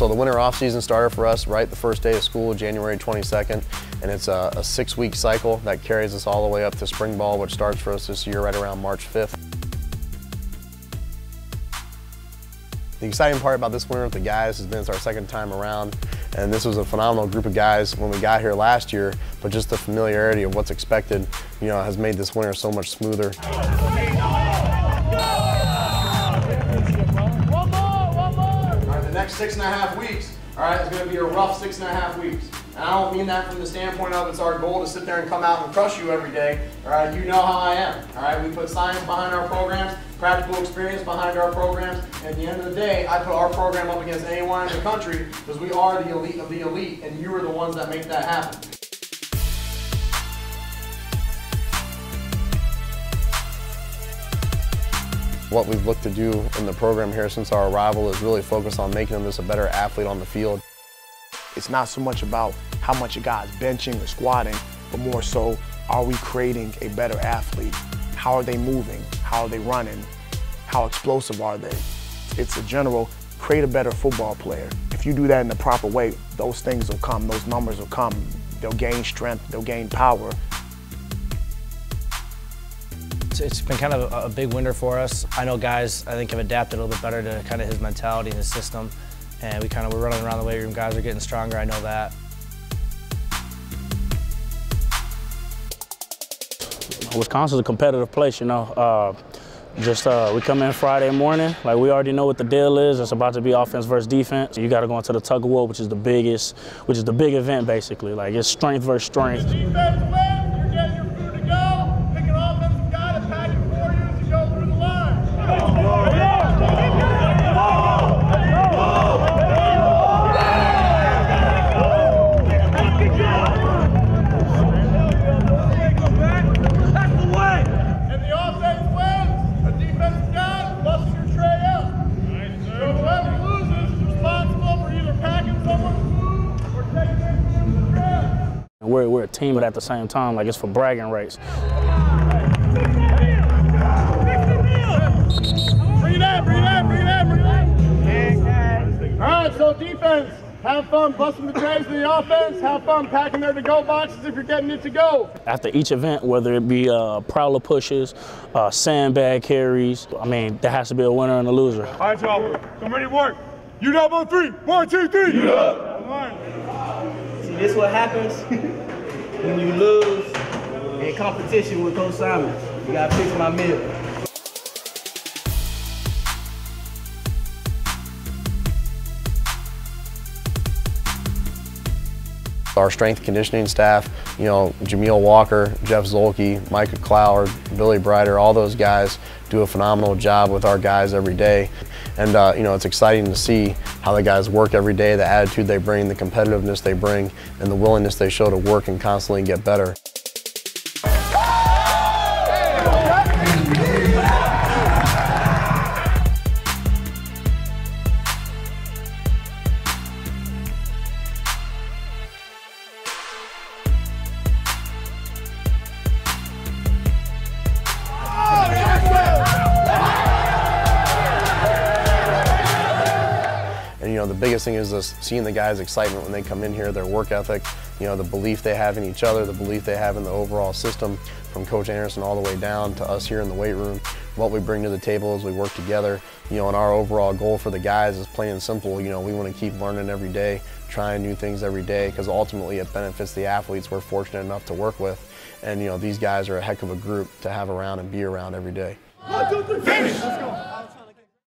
So the winter off season started for us right the first day of school, January 22nd, and it's a, a six-week cycle that carries us all the way up to spring ball, which starts for us this year right around March 5th. The exciting part about this winter with the guys has been it's our second time around, and this was a phenomenal group of guys when we got here last year, but just the familiarity of what's expected, you know, has made this winter so much smoother. Next six and a half weeks, all right, it's going to be a rough six and a half weeks. And I don't mean that from the standpoint of it's our goal to sit there and come out and crush you every day. All right, you know how I am. All right, we put science behind our programs, practical experience behind our programs. And at the end of the day, I put our program up against anyone in the country because we are the elite of the elite, and you are the ones that make that happen. What we've looked to do in the program here since our arrival is really focus on making them just a better athlete on the field. It's not so much about how much a guy's benching or squatting, but more so, are we creating a better athlete? How are they moving? How are they running? How explosive are they? It's a general, create a better football player. If you do that in the proper way, those things will come, those numbers will come. They'll gain strength, they'll gain power, it's been kind of a, big winter for us. I know guys, I think, have adapted a little bit better to kind of his mentality and his system. And we kind of, we're running around the weight room. Guys are getting stronger, I know that. Wisconsin's a competitive place, you know. Uh, just uh, we come in Friday morning, like we already know what the deal is. It's about to be offense versus defense. You got to go into the tug of war, which is the biggest, which is the big event basically. Like it's strength versus strength. Team, but at the same time, like it's for bragging rights. All right, so defense. Have fun busting the trays in the offense. Have fun packing their to-go boxes if you're getting it to go. After each event, whether it be uh, prowler pushes, uh, sandbag carries, I mean, there has to be a winner and a loser. All right, y'all. I'm ready to work. You up on three. One, two, three. You up. Come on. See, this what happens when you lose in competition with Coach Simon. You gotta fix my meal. Our strength conditioning staff, you know, Jameel Walker, Jeff Zolke, Micah Cloward, Billy Brider, all those guys do a phenomenal job with our guys every day. And, uh, you know, it's exciting to see how the guys work every day, the attitude they bring, the competitiveness they bring, and the willingness they show to work and constantly get better. Know, the biggest thing is this, seeing the guys' excitement when they come in here, their work ethic, you know, the belief they have in each other, the belief they have in the overall system, from Coach Andersen all the way down to us here in the weight room. What we bring to the table as we work together, you know, and our overall goal for the guys is plain and simple, you know, we want to keep learning every day, trying new things every day, because ultimately it benefits the athletes we're fortunate enough to work with. And, you know, these guys are a heck of a group to have around and be around every day. One, two, three, finish! Let's go.